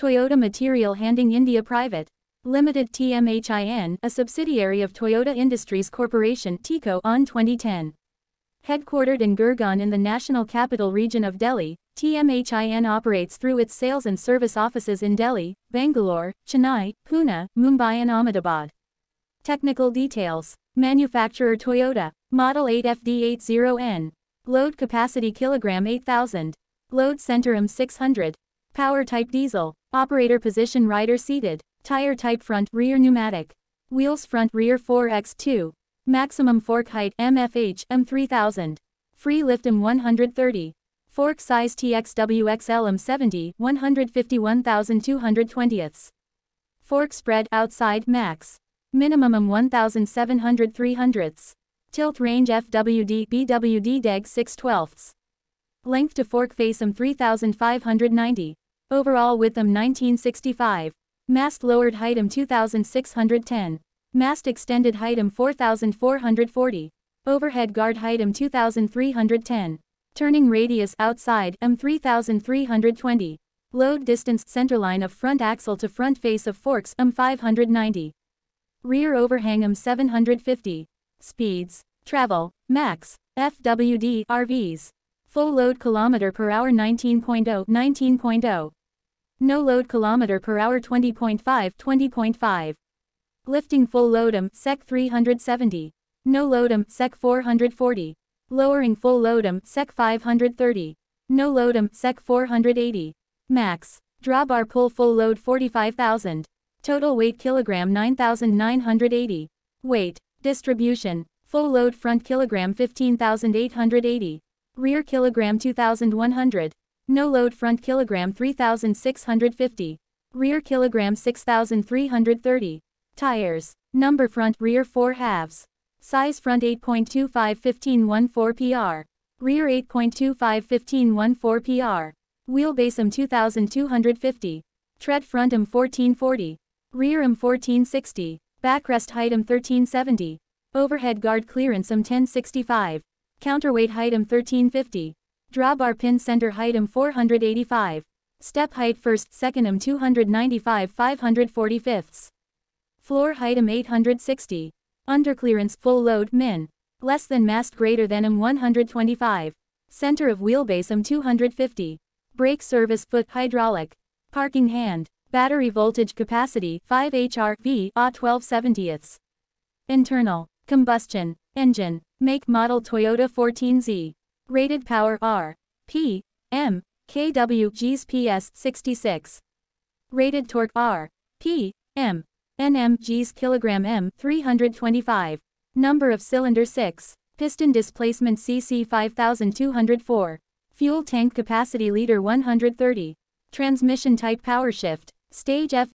Toyota Material Handling India Private. Limited TMHIN, a subsidiary of Toyota Industries Corporation TICO on 2010. Headquartered in Gurgaon in the National Capital Region of Delhi, TMHIN operates through its sales and service offices in Delhi, Bangalore, Chennai, Pune, Mumbai and Ahmedabad. Technical details. Manufacturer Toyota. Model 8FD80N. Load capacity kilogram 8000. Load center M600. Power type diesel. Operator position rider seated. Tire type front rear pneumatic. Wheels front rear 4x2. Maximum fork height MFH M3000. Free lift M130. Fork size TXWXL M70 151,220ths. Fork spread outside max. Minimum M1700 300ths. Tilt range FWD BWD DEG 6 12ths. Length to fork face M 3590. Overall width M 1965. Mast lowered height M 2610. Mast extended height M 4440. Overhead guard height M 2310. Turning radius outside M 3320. Load distance centerline of front axle to front face of forks M 590. Rear overhang M 750. Speeds. Travel. Max. FWD RVs. Full load kilometer per hour 19.0 19.0. No load kilometer per hour 20.5 20.5. Lifting full load M sec 370. No load M sec 440. Lowering full load M sec 530. No load M sec 480. Max. Drawbar pull full load 45,000. Total weight kilogram 9,980. Weight. Distribution. Full load front kilogram 15,880. Rear kilogram 2,100. No load front kilogram 3,650. Rear kilogram 6,330. Tires. Number front rear 4 halves. Size front 8.25 1514 PR. Rear 8.25 1514 PR. Wheelbase M 2250. Tread front M 1440. Rear M 1460. Backrest height M 1370. Overhead guard clearance M 1065. Counterweight height M 1350. Drawbar pin center height M 485. Step height first second M 295 545ths. Floor height M 860. Underclearance full load min. Less than mast greater than M 125. Center of wheelbase M 250. Brake service foot hydraulic. Parking hand. Battery voltage capacity 5 HRV A 1270ths. Internal. Combustion. Engine. Make model Toyota 14Z. Rated power R. P. M. KW Gs PS 66. Rated torque R. P. M. NM Gs kilogram M 325. Number of cylinder 6. Piston displacement cc 5204. Fuel tank capacity liter 130. Transmission type power shift. Stage F